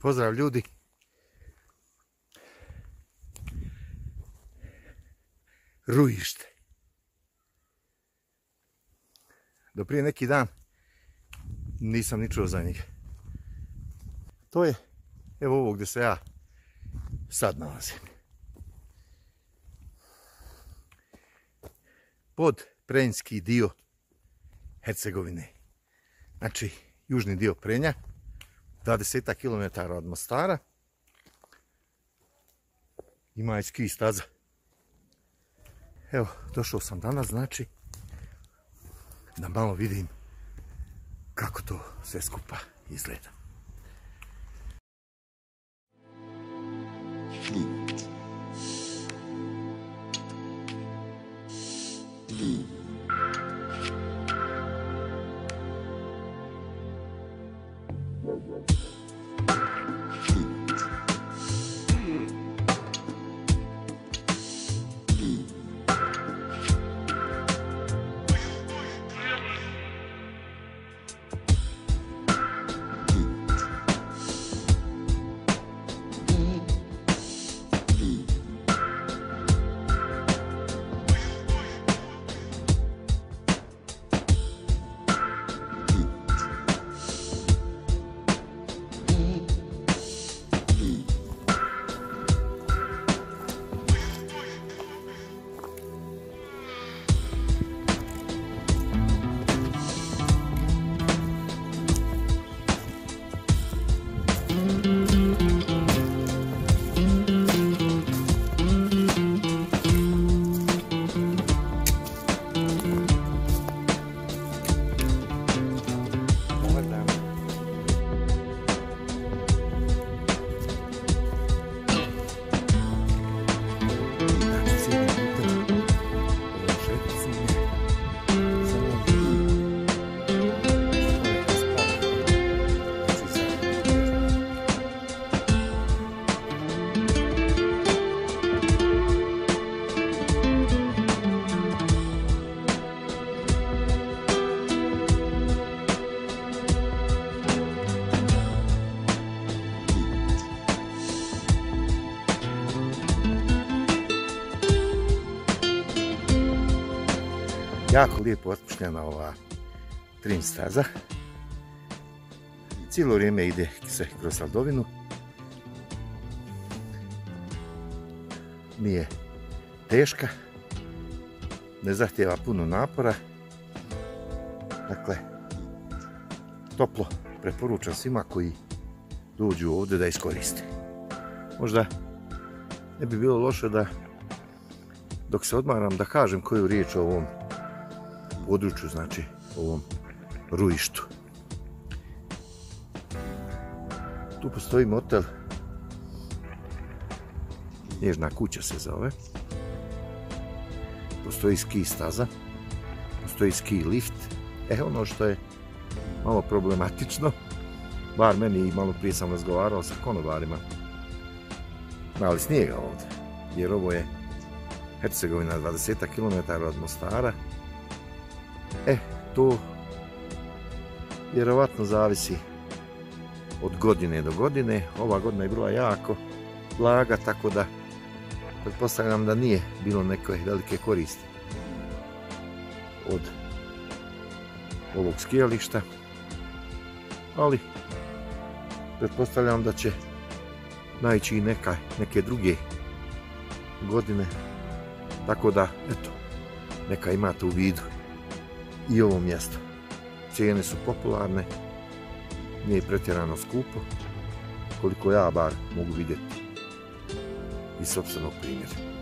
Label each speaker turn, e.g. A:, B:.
A: Pozdrav ljudi. Rujište. Do prije neki dan nisam ni čuo za njih. To je, evo ovo gdje se ja sad nalazim. Pod Prenjski dio Hercegovine. Znači, južni dio Prenja, 20 km od Mostara. Ima je ski staza. Evo, došao sam danas, znači, da malo vidim kako to sve skupa izgleda. Flint. Jako lijepo otpušljena ova trim staza. Cijelo vrijeme ide se kroz Saldovinu. Nije teška, ne zahtjeva puno napora. Dakle, toplo preporučam svima koji dođu ovdje da iskoriste. Možda ne bi bilo loše da dok se odmaram da kažem koju riječ o ovom području, znači ovom rujištu. Tu postoji motel, nježna kuća se zove. Postoji ski staza, postoji ski lift. E ono što je malo problematično, bar meni i malo prije sam razgovarao sa konobarima, mali snijega ovdje, jer ovo je Hercegovina 20 km od Mostara, E, to vjerovatno zavisi od godine do godine. Ova godina je bila jako blaga, tako da pretpostavljam da nije bilo neke velike koristi od ovog skijališta. Ali pretpostavljam da će naići i neka, neke druge godine. Tako da, eto, neka imate u vidu i ovo mjesto. Cijene su popularne, nije pretjerano skupo, koliko ja bar mogu vidjeti iz sobstvenog primjera.